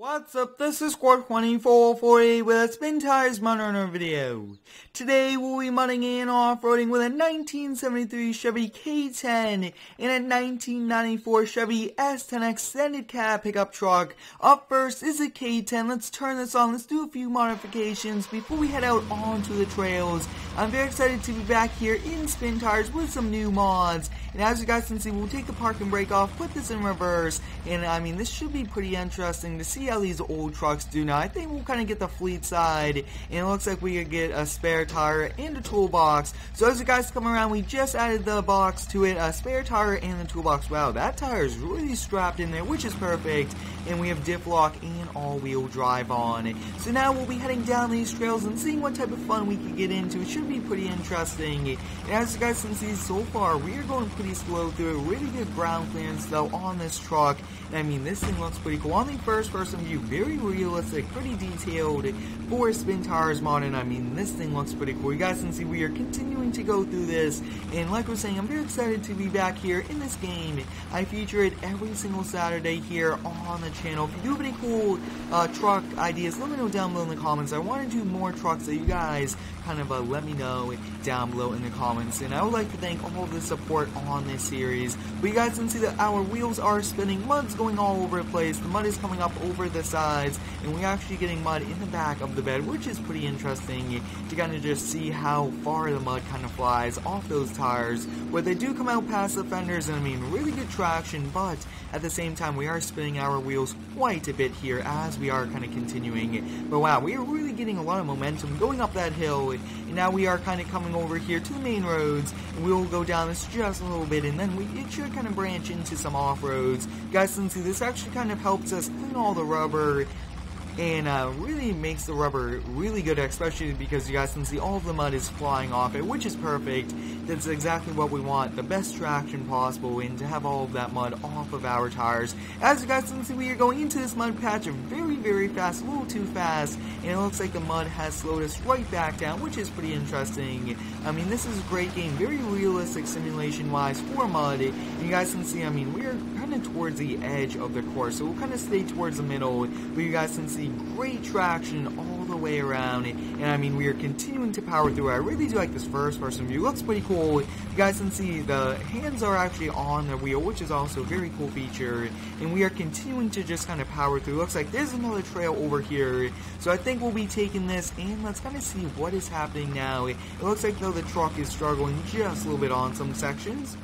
What's up, this is Square 2448 with a Spintires mod runner video. Today we'll be mudding in off-roading with a 1973 Chevy K10 and a 1994 Chevy S10 extended cab pickup truck. Up first is a K10, let's turn this on, let's do a few modifications before we head out onto the trails. I'm very excited to be back here in Spintires with some new mods. And as you guys can see, we'll take the parking brake off, put this in reverse, and I mean, this should be pretty interesting to see how these old trucks do now. I think we'll kind of get the fleet side, and it looks like we could get a spare tire and a toolbox. So as you guys come around, we just added the box to it, a spare tire and the toolbox. Wow, that tire is really strapped in there, which is perfect. And we have diff lock and all-wheel drive on. It. So now we'll be heading down these trails and seeing what type of fun we can get into. It should be pretty interesting. And as you guys can see so far, we are going pretty slow through a really good ground clearance though on this truck. And I mean, this thing looks pretty cool. On the first person view, very realistic, pretty detailed for Spintires mod. And I mean, this thing looks pretty cool. You guys can see we are continuing to go through this. And like I was saying, I'm very excited to be back here in this game. I feature it every single Saturday here on the channel. If you do have any cool uh, truck ideas, let me know down below in the comments. I want to do more trucks that you guys kind of uh, let me know down below in the comments. And I would like to thank all the support on this series. But you guys can see that our wheels are spinning, mud's going all over the place, the mud is coming up over the sides, and we're actually getting mud in the back of the bed, which is pretty interesting to kind of just see how far the mud kind of flies off those tires, where they do come out past the fenders, and I mean, really good traction, but at the same time, we are spinning our wheels quite a bit here as we are kind of continuing. But wow, we are really getting a lot of momentum going up that hill, and now we are kind of coming over here to the main roads, and we will go down this just a little bit, and then we it should kind of branch into some off-roads. Guys see this actually kind of helps us clean all the rubber and uh, really makes the rubber really good, especially because you guys can see all of the mud is flying off it, which is perfect. That's exactly what we want, the best traction possible, and to have all of that mud off of our tires. As you guys can see, we are going into this mud patch very, very fast, a little too fast, and it looks like the mud has slowed us right back down, which is pretty interesting. I mean, this is a great game, very realistic simulation-wise for mud. And you guys can see, I mean, we're kind of towards the edge of the course, so we'll kind of stay towards the middle, but you guys can see great traction all the way around, and I mean, we are continuing to power through. I really do like this first person view. Looks pretty cool. You guys can see the hands are actually on the wheel, which is also a very cool feature, and we are continuing to just kind of power through. Looks like there's another trail over here, so I think we'll be taking this, and let's kind of see what is happening now. It looks like, though, the truck is struggling just a little bit on some sections.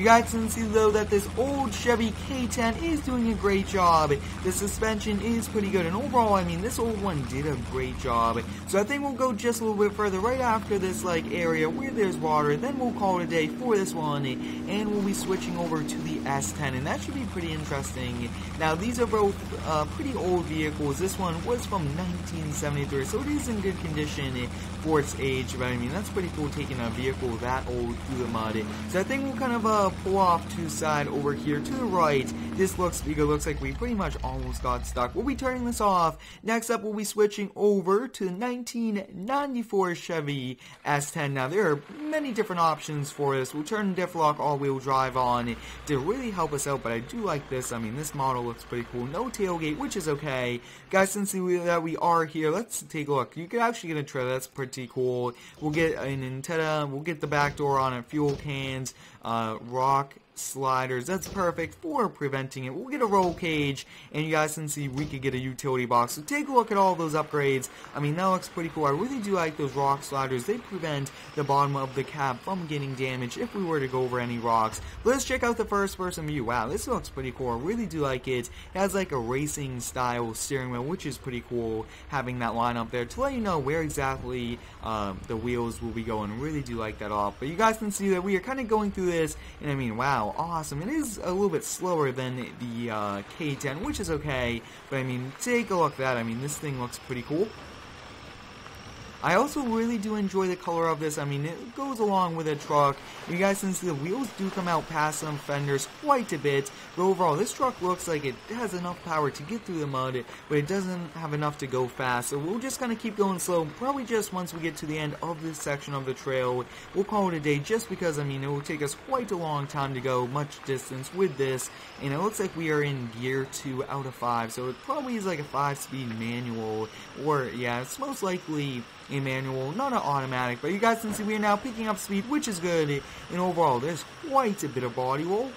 You guys can see though that this old Chevy K10 is doing a great job. The suspension is pretty good and overall I mean this old one did a great job. So I think we'll go just a little bit further right after this like area where there's water then we'll call it a day for this one and we'll be switching over to the S10 and that should be pretty interesting. Now these are both uh, pretty old vehicles. This one was from 1973 so it is in good condition for its age but I mean that's pretty cool taking a vehicle that old through the mud. So I think we'll kind of uh, pull off to side over here to the right. This looks bigger, looks like we pretty much almost got stuck. We'll be turning this off. Next up, we'll be switching over to the 1994 Chevy S10. Now, there are many different options for this. We'll turn diff lock all-wheel drive on to really help us out, but I do like this. I mean, this model looks pretty cool. No tailgate, which is okay. Guys, since we, that we are here, let's take a look. You can actually get a trailer. That's pretty cool. We'll get an antenna. We'll get the back door on it, fuel cans, uh, rock sliders. That's perfect for preventing it. We'll get a roll cage, and you guys can see we could get a utility box. So take a look at all those upgrades. I mean, that looks pretty cool. I really do like those rock sliders. They prevent the bottom of the cab from getting damaged if we were to go over any rocks. Let's check out the first person view. Wow, this looks pretty cool. I really do like it. It has like a racing style steering wheel, which is pretty cool having that line up there to let you know where exactly um, the wheels will be going. I Really do like that off. But you guys can see that we are kind of going through this, and I mean, wow, awesome. It is a little bit slower than the uh, K10, which is okay, but I mean, take a look at that. I mean, this thing looks pretty cool. I also really do enjoy the color of this. I mean, it goes along with a truck. You guys can see the wheels do come out past some fenders quite a bit, but overall, this truck looks like it has enough power to get through the mud, but it doesn't have enough to go fast, so we're just gonna keep going slow. Probably just once we get to the end of this section of the trail, we'll call it a day just because, I mean, it will take us quite a long time to go much distance with this, and it looks like we are in gear 2 out of 5, so it probably is like a 5-speed manual, or, yeah, it's most likely manual, not an automatic, but you guys can see we are now picking up speed, which is good, and overall, there's quite a bit of body roll.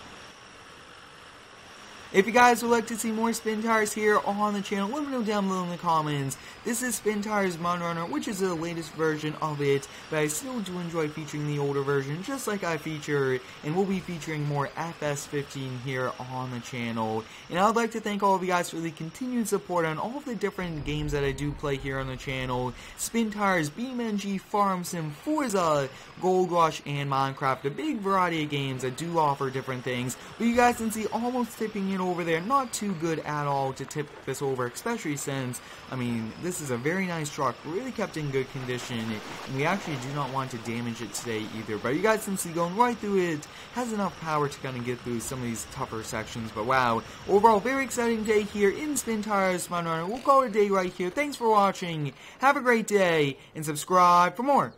If you guys would like to see more Spintires here on the channel, let me know down below in the comments. This is Spintires Mudrunner, which is the latest version of it, but I still do enjoy featuring the older version, just like I feature, and we'll be featuring more FS15 here on the channel. And I would like to thank all of you guys for the continued support on all of the different games that I do play here on the channel. Spintires, BeamNG, Farm Sim, Forza, Gold Rush, and Minecraft. A big variety of games that do offer different things, but you guys can see almost tipping in over there. Not too good at all to tip this over, especially since, I mean, this is a very nice truck, really kept in good condition, and we actually do not want to damage it today either. But you guys can see going right through it, has enough power to kind of get through some of these tougher sections. But wow, overall, very exciting day here in Spintires Spin Runner. We'll call it a day right here. Thanks for watching, have a great day, and subscribe for more.